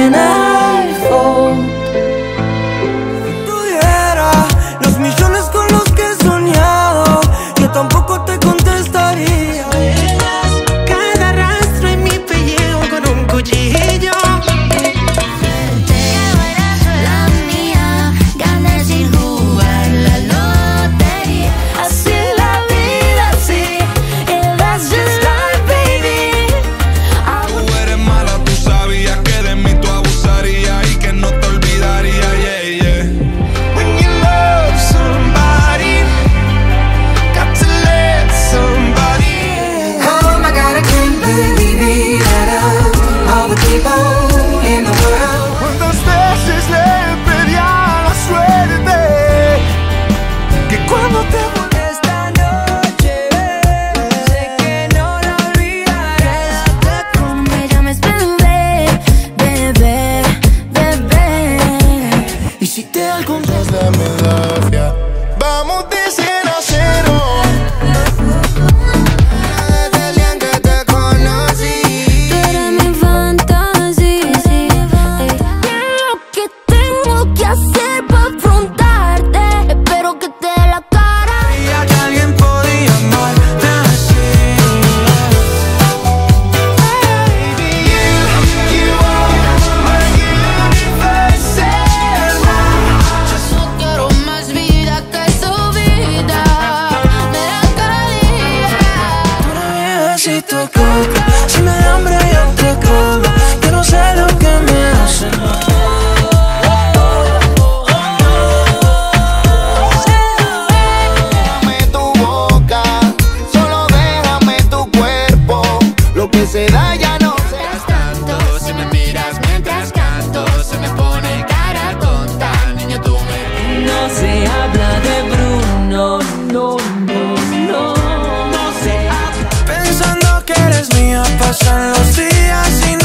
And I Si me da hambre yo te como. Yo no sé lo que me hace. Déjame tu boca, solo déjame tu cuerpo. Lo que se da ya no se tanto Si me miras mientras canto Se me pone cara tonta Niño, tú me No se habla pasan los días y